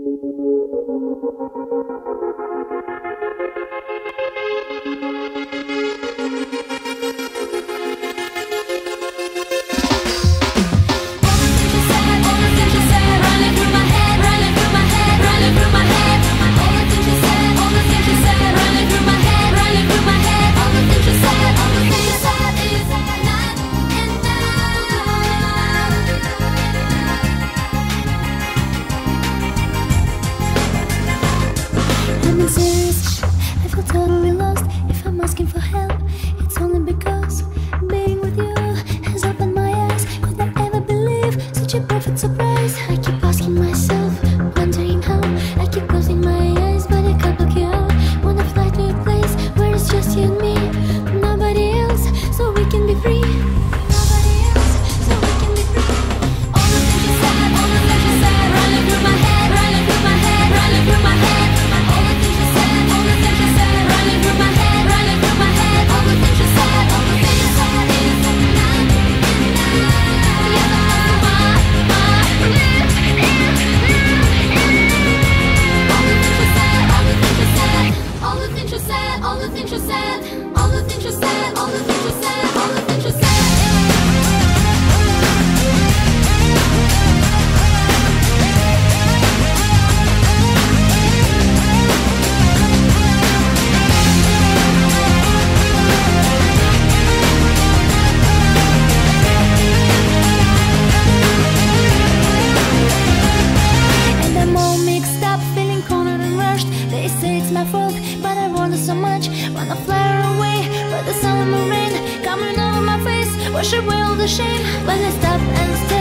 Thank you. I feel totally lost if I'm asking for help. It's only because being with you has opened my eyes. Could I ever believe such a perfect surprise? I flare away by the sun and the rain Coming over my face Wash away all the shame When I stop and stay